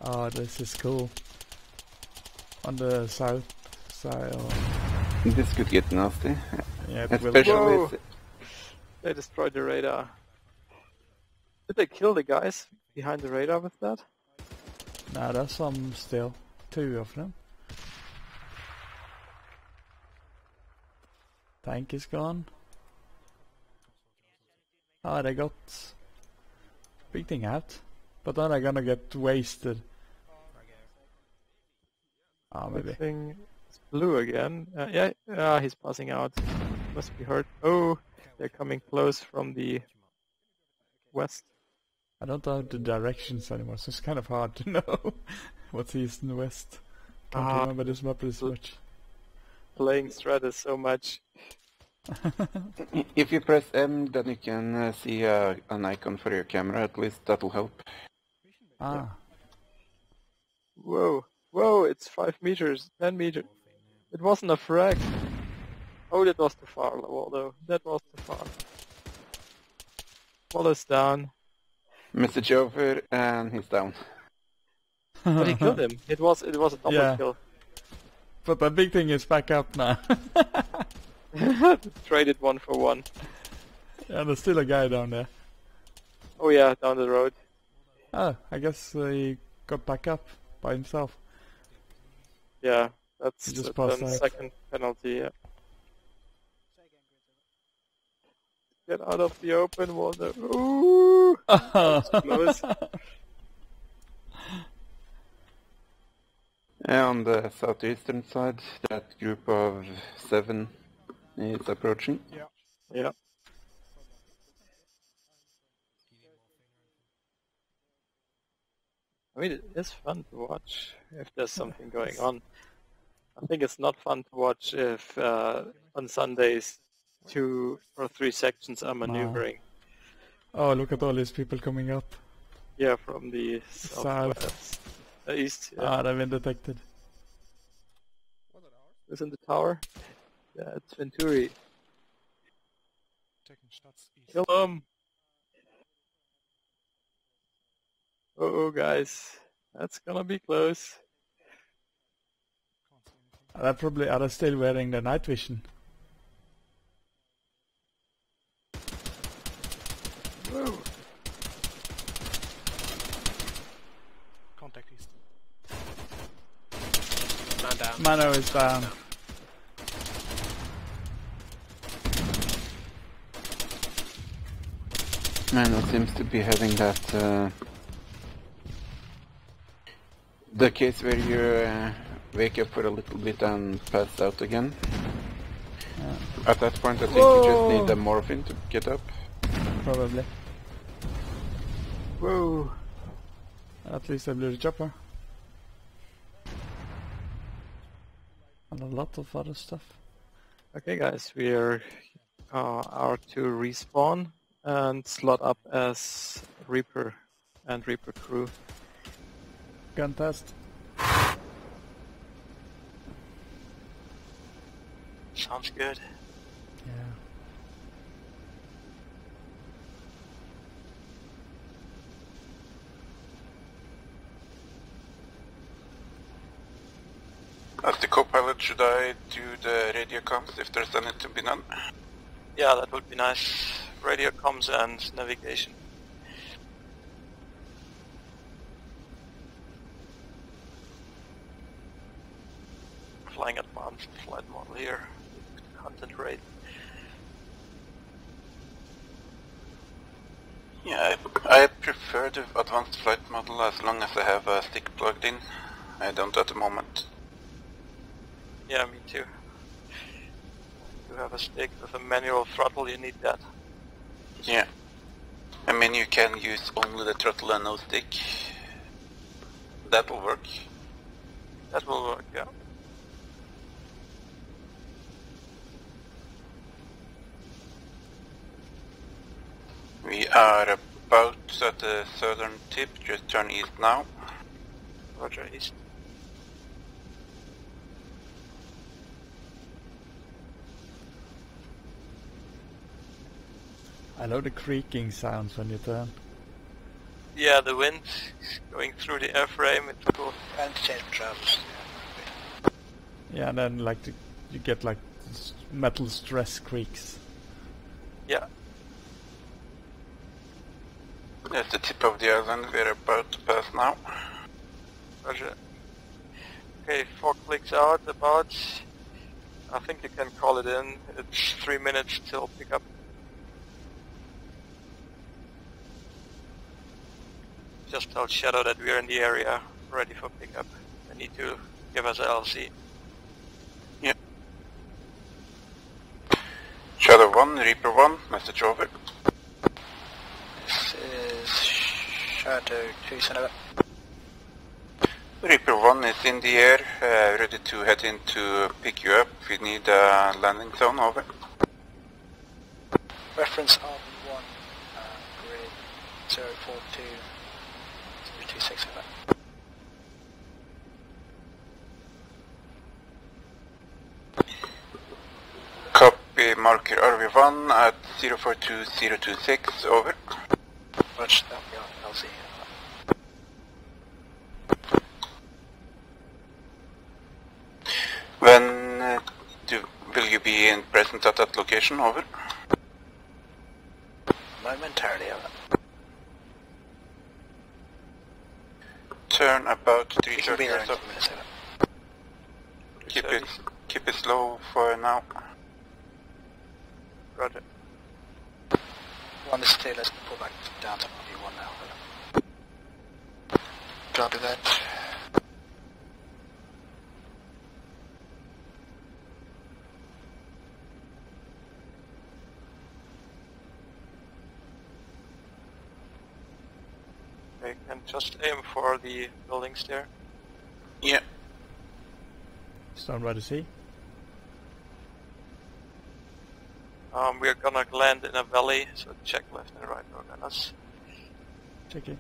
Oh, this is cool. On the south side. Or, This could get nasty, yeah, it will- especially. Whoa. if- They destroyed the radar. Did they kill the guys behind the radar with that? Nah, there's some still. Two of them. Tank is gone. Oh, they got thing out. But then they're gonna get wasted. Oh, maybe. Thing is blue again. Uh, yeah, yeah, he's passing out. Must be hurt. Oh, they're coming close from the west. I don't know the directions anymore, so it's kind of hard to know what's east and west. Can't Ah. remember this map L- much. Playing Stratis so much. If you press M, then you can uh, see uh, an icon for your camera. At least that'll help. ah, Whoa, whoa, it's 5 meters, 10 meters. It wasn't a frag. Oh, that was too far, Waldo. That was too far. Wallace down. Message over, and he's down. But he killed him. It was it was a double Yeah. kill. but the big thing is back up now. Traded one for one. yeah, there's still a guy down there. Oh yeah, down the road. Oh, I guess uh, he got back up by himself. Yeah, that's He just the passed out. second penalty. Yeah. Say again, Grizz. Get out of the open, water. Ooh! close. Yeah, on the southeastern side, that group of seven is approaching. Yeah. Yeah. I mean, it is fun to watch if there's something going on. I think it's not fun to watch if uh, on Sundays two or three sections are maneuvering. oh, look at all these people coming up. Yeah, from the South. southwest, uh, east. Yeah. Ah, they've been detected. Who's in the tower? Uh, yeah, it's Venturi. Taking shots east. Kill him! Um, oh, guys, that's gonna be close. Can't see anything. Are they probably are they still wearing the night vision? Whoa. Contact east. Man down. Mano is down. Man, it seems to be having that. Uh, the case where you uh, wake up for a little bit and pass out again. At that point, I think you just need the morphine to get up. Probably. Whoa. At least I blew the chopper. And a lot of other stuff. Okay, guys, we are uh, are to respawn and slot up as Reaper and Reaper crew. Gun test. Sounds good. Yeah. As the co-pilot, should I do the radio comms if there's anything to be done? Yeah, that would be nice. Radio comms and navigation. Flying advanced flight model here. Content rate. Yeah, I, I prefer the advanced flight model as long as I have a stick plugged in. I don't at the moment. Yeah, me too. You have a stick with a manual throttle, you need that. Yeah. I mean, you can use only the throttle and no stick. That will work. That will work, yeah. We are about at the southern tip, just turn east now. Roger, east. Love the creaking sounds when you turn. Yeah, the wind is going through the airframe, it's cool. And change travels. Yeah, and then like the, you get like metal stress creaks. Yeah, At the tip of the island, we're about to pass now. roger. Okay, four clicks out, about. I think you can call it in. It's three minutes till pickup. Just tell Shadow that we're in the area, ready for pickup. They need to give us a LZ. Shadow 1, Reaper 1, message over. This is Shadow 2, son of a... Reaper 1 is in the air, uh, ready to head in to pick you up. We need a landing zone, over. Reference RV1, uh, grid 042 026, over. Copy marker RV1 at 042026, over. That'll be on LZ. When uh, do, will you be in present at that location, over? Momentarily, over. Turn about We can 330 be there or in so. a minutes, over. Keep it, keep it slow for now. Roger. One let's pull back down to RV1 now. over. Copy that. Okay, can just aim for the buildings there. Yeah. Stand by the sea. Um, we're gonna land in a valley, so check left and right organize. Check it.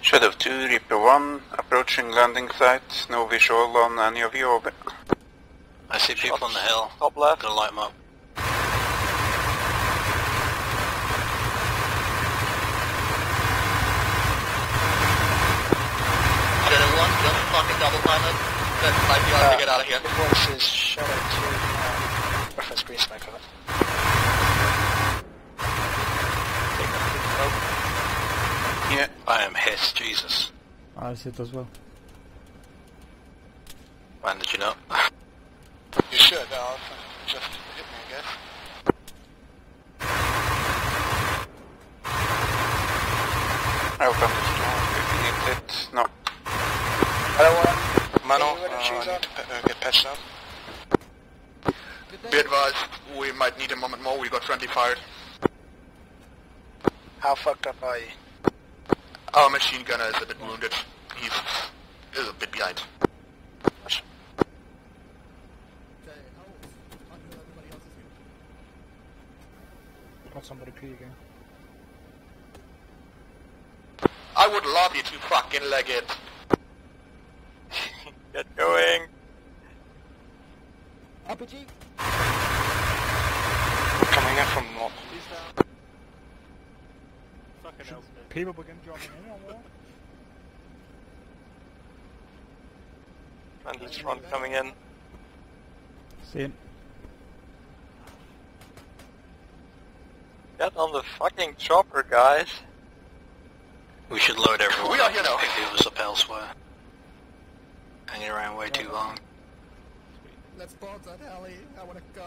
Shadow 2, Reaper 1, approaching landing site. No visual on any of you, over. I see people on the hill. Top left. Gonna light them up. Shadow 1, don't fucking double time it. That might be hard to get out of here. Voice is Shadow 2, uh, reference green smoke, over. Yeah. I am Hess Jesus. I see it as well. When did you know? You should, uh, just hit me, I guess. I opened the door. If you need it, no. Hello, one. Mano, Any uh, energies I up? need to pa- uh, get patched up. Be advised, we might need a moment more. We got friendly fire. How fucked up are you? Our machine gunner is a bit wounded. He's is a bit behind. Got somebody peeking. I would love you to fucking leg it. Get going. RPG! Coming in from north. Fucking hell. People begin joining in on war. Friendly's front coming in. Seen. Get on the fucking chopper, guys. We should load everyone We are here and now. it was up elsewhere. Hanging around way too long. Let's board that alley. I wanna go.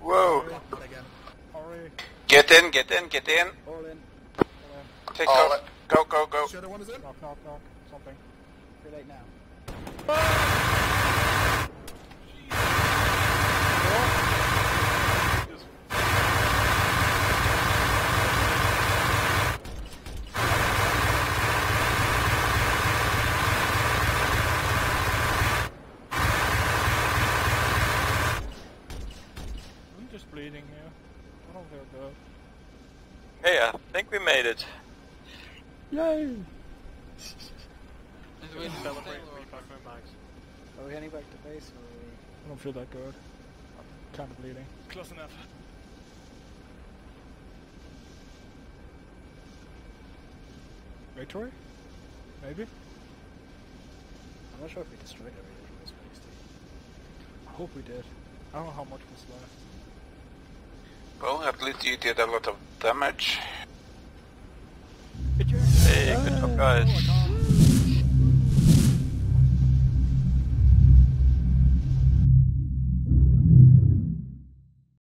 Whoa. But. Hurry. Get in, get in, get in. All in. Take All go, in. go, go, go. Shadow one is in. Knock, knock, knock. Something. Too late now. I'm just bleeding here. I don't feel good. Hey, I think we made it. Yay! Celebrate repack my mags. Are we heading back to base or are we... I don't feel that good. I'm kind of bleeding. Close enough. Victory? Maybe? I'm not sure if we destroyed everything in this place, dude. I hope we did. I don't know how much was left. Well, at least you did a lot of damage. Hey, good job, guys.